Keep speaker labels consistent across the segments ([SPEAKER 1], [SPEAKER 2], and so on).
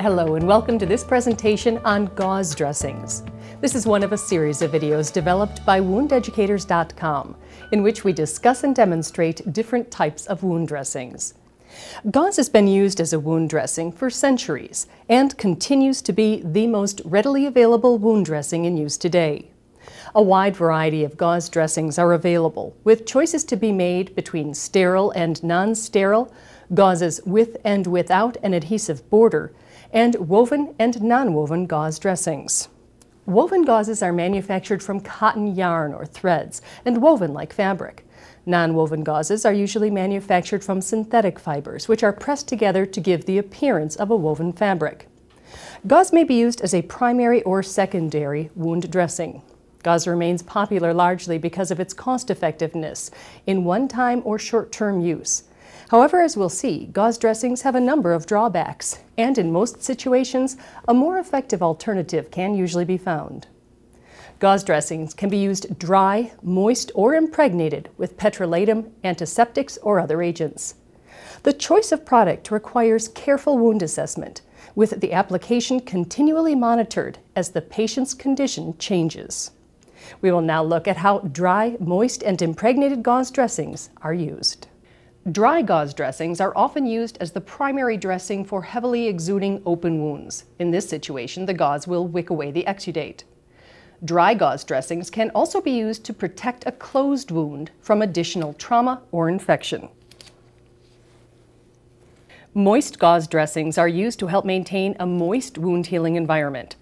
[SPEAKER 1] Hello and welcome to this presentation on gauze dressings. This is one of a series of videos developed by WoundEducators.com in which we discuss and demonstrate different types of wound dressings. Gauze has been used as a wound dressing for centuries and continues to be the most readily available wound dressing in use today. A wide variety of gauze dressings are available, with choices to be made between sterile and non-sterile, gauzes with and without an adhesive border, and woven and non-woven gauze dressings. Woven gauzes are manufactured from cotton yarn or threads and woven like fabric. Non-woven gauzes are usually manufactured from synthetic fibers, which are pressed together to give the appearance of a woven fabric. Gauze may be used as a primary or secondary wound dressing. Gauze remains popular largely because of its cost effectiveness in one-time or short-term use. However, as we'll see, gauze dressings have a number of drawbacks, and in most situations, a more effective alternative can usually be found. Gauze dressings can be used dry, moist, or impregnated with petrolatum, antiseptics, or other agents. The choice of product requires careful wound assessment, with the application continually monitored as the patient's condition changes. We will now look at how dry, moist, and impregnated gauze dressings are used. Dry gauze dressings are often used as the primary dressing for heavily exuding open wounds. In this situation, the gauze will wick away the exudate. Dry gauze dressings can also be used to protect a closed wound from additional trauma or infection. Moist gauze dressings are used to help maintain a moist wound healing environment.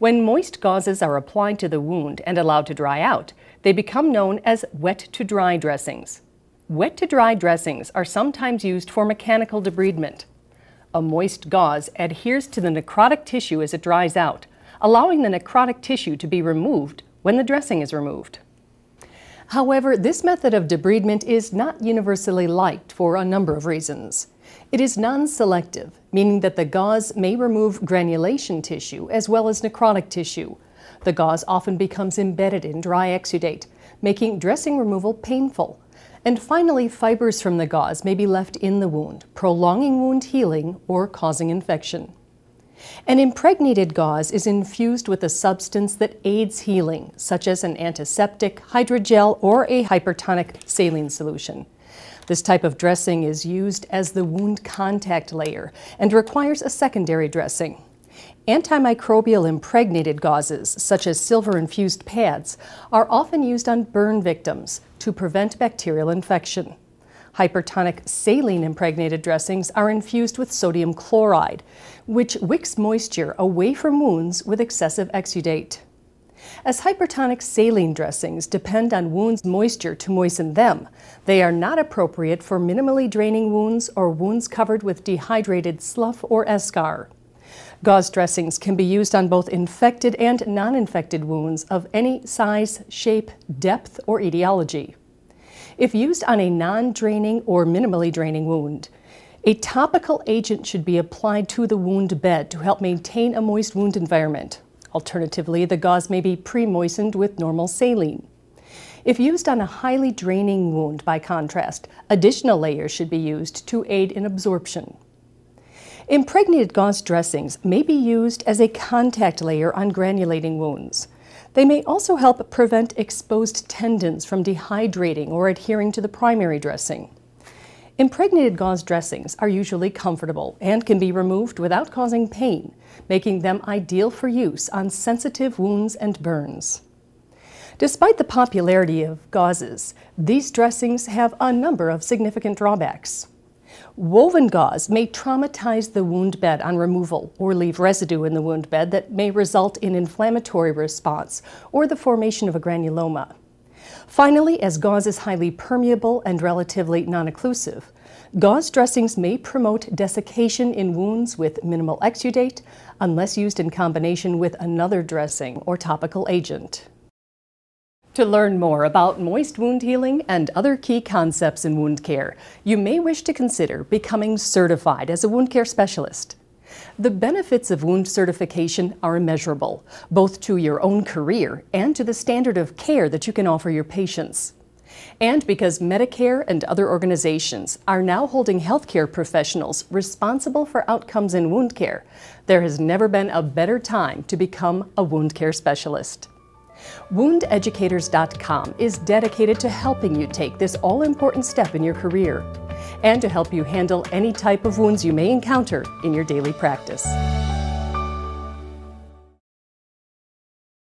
[SPEAKER 1] When moist gauzes are applied to the wound and allowed to dry out, they become known as wet to dry dressings. Wet to dry dressings are sometimes used for mechanical debridement. A moist gauze adheres to the necrotic tissue as it dries out, allowing the necrotic tissue to be removed when the dressing is removed. However, this method of debridement is not universally liked for a number of reasons. It is non-selective, meaning that the gauze may remove granulation tissue as well as necrotic tissue. The gauze often becomes embedded in dry exudate, making dressing removal painful. And finally, fibers from the gauze may be left in the wound, prolonging wound healing or causing infection. An impregnated gauze is infused with a substance that aids healing, such as an antiseptic, hydrogel, or a hypertonic saline solution. This type of dressing is used as the wound contact layer and requires a secondary dressing. Antimicrobial impregnated gauzes, such as silver-infused pads, are often used on burn victims to prevent bacterial infection. Hypertonic saline impregnated dressings are infused with sodium chloride, which wicks moisture away from wounds with excessive exudate. As hypertonic saline dressings depend on wounds' moisture to moisten them, they are not appropriate for minimally draining wounds or wounds covered with dehydrated slough or eschar. Gauze dressings can be used on both infected and non-infected wounds of any size, shape, depth, or etiology. If used on a non-draining or minimally draining wound, a topical agent should be applied to the wound bed to help maintain a moist wound environment. Alternatively, the gauze may be pre-moistened with normal saline. If used on a highly draining wound, by contrast, additional layers should be used to aid in absorption. Impregnated gauze dressings may be used as a contact layer on granulating wounds. They may also help prevent exposed tendons from dehydrating or adhering to the primary dressing. Impregnated gauze dressings are usually comfortable and can be removed without causing pain, making them ideal for use on sensitive wounds and burns. Despite the popularity of gauzes, these dressings have a number of significant drawbacks. Woven gauze may traumatize the wound bed on removal or leave residue in the wound bed that may result in inflammatory response or the formation of a granuloma. Finally, as gauze is highly permeable and relatively non-occlusive, gauze dressings may promote desiccation in wounds with minimal exudate unless used in combination with another dressing or topical agent. To learn more about moist wound healing and other key concepts in wound care, you may wish to consider becoming certified as a wound care specialist. The benefits of wound certification are immeasurable, both to your own career and to the standard of care that you can offer your patients. And because Medicare and other organizations are now holding healthcare professionals responsible for outcomes in wound care, there has never been a better time to become a wound care specialist. WoundEducators.com is dedicated to helping you take this all important step in your career and to help you handle any type of wounds you may encounter in your daily practice.